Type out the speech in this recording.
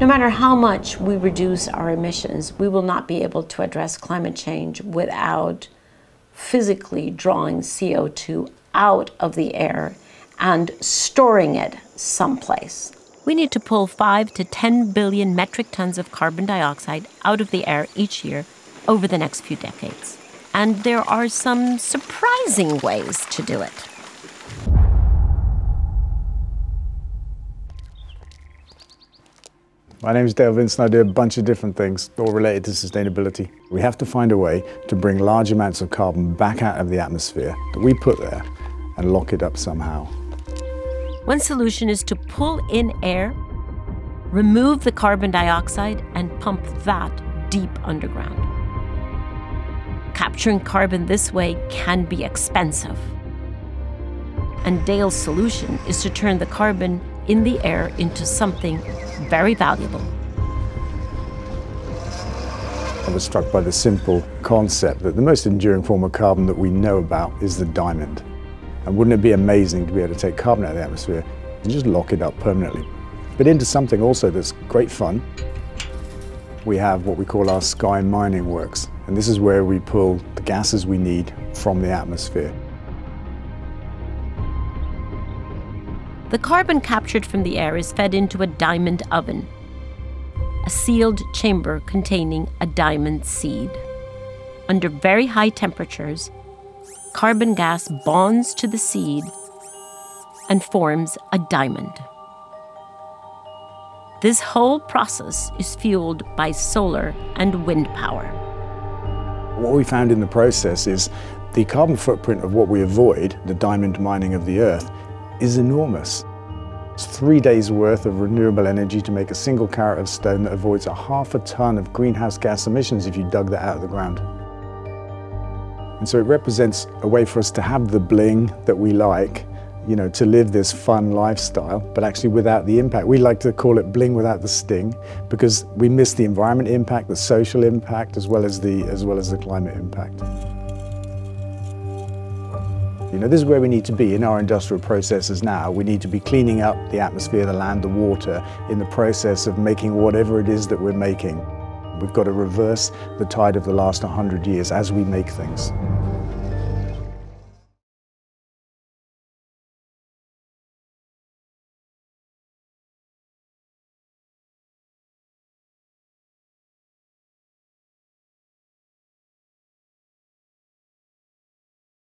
No matter how much we reduce our emissions, we will not be able to address climate change without physically drawing CO2 out of the air and storing it someplace. We need to pull 5 to 10 billion metric tons of carbon dioxide out of the air each year over the next few decades. And there are some surprising ways to do it. My name is Dale Vince. I do a bunch of different things, all related to sustainability. We have to find a way to bring large amounts of carbon back out of the atmosphere that we put there and lock it up somehow. One solution is to pull in air, remove the carbon dioxide, and pump that deep underground. Capturing carbon this way can be expensive. And Dale's solution is to turn the carbon in the air into something very valuable. I was struck by the simple concept that the most enduring form of carbon that we know about is the diamond. And wouldn't it be amazing to be able to take carbon out of the atmosphere and just lock it up permanently? But into something also that's great fun. We have what we call our sky mining works. And this is where we pull the gases we need from the atmosphere. The carbon captured from the air is fed into a diamond oven, a sealed chamber containing a diamond seed. Under very high temperatures, carbon gas bonds to the seed and forms a diamond. This whole process is fueled by solar and wind power. What we found in the process is the carbon footprint of what we avoid, the diamond mining of the earth, is enormous. It's three days worth of renewable energy to make a single carat of stone that avoids a half a ton of greenhouse gas emissions if you dug that out of the ground. And so it represents a way for us to have the bling that we like, you know, to live this fun lifestyle, but actually without the impact. We like to call it bling without the sting because we miss the environment impact, the social impact, as well as the, as well as the climate impact. You know, this is where we need to be in our industrial processes now. We need to be cleaning up the atmosphere, the land, the water in the process of making whatever it is that we're making. We've got to reverse the tide of the last 100 years as we make things.